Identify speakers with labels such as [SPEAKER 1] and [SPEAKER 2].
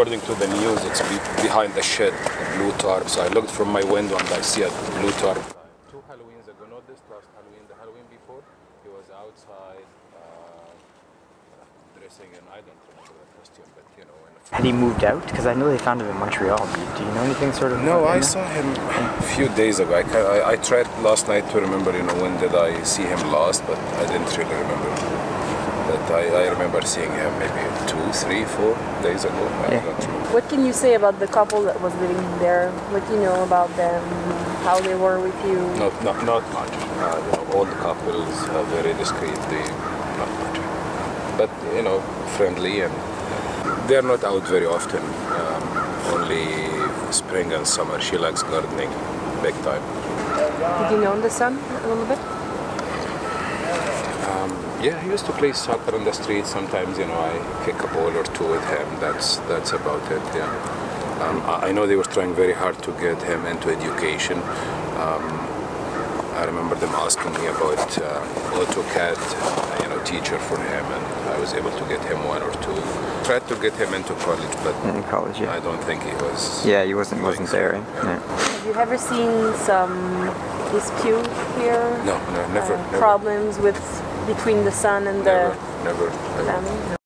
[SPEAKER 1] according to the news, it's be- behind the shed, the blue tarp. So I looked from my window and I see a blue tarp. Two Halloweens ago, not this last Halloween, the Halloween before, he was outside uh, dressing in, I don't remember the costume, but you know, in a
[SPEAKER 2] Had he moved out? Because I know they found him in Montreal. Do you, know anything sort of?
[SPEAKER 1] No, I
[SPEAKER 2] him?
[SPEAKER 1] saw him a few days ago. I, I, I tried last night to remember, you know, when did I see him last, but I didn't really remember. But I, I remember seeing him maybe two, three, four days ago. I
[SPEAKER 2] Yeah.
[SPEAKER 1] don't remember.
[SPEAKER 3] What can you say about the couple that was living there? What do you know about them? How they were with you?
[SPEAKER 1] Not, not, not much. Uh, you know, old couples are very discreet. They, not much. But, you know, friendly and they're not out very often. Um, only spring and summer. She likes gardening big time.
[SPEAKER 3] Did you know the son a little bit?
[SPEAKER 1] Yeah, he used to play soccer on the street. Sometimes, you know, I kick a ball or two with him. That's that's about it. Yeah. Um, I I know they were trying very hard to get him into education. Um, I remember them asking me about uh, AutoCAD, uh, you know, teacher for him, and I was able to get him one or two. Tried to get him into college, but
[SPEAKER 2] in college. Yeah.
[SPEAKER 1] I don't think he was.
[SPEAKER 2] Yeah, he wasn't wasn't there.
[SPEAKER 1] Yeah.
[SPEAKER 2] Yeah.
[SPEAKER 3] Have you ever seen some dispute here?
[SPEAKER 1] No, no, never,
[SPEAKER 3] Uh,
[SPEAKER 1] never,
[SPEAKER 3] Problems with between the son and the
[SPEAKER 1] never, never,
[SPEAKER 3] family?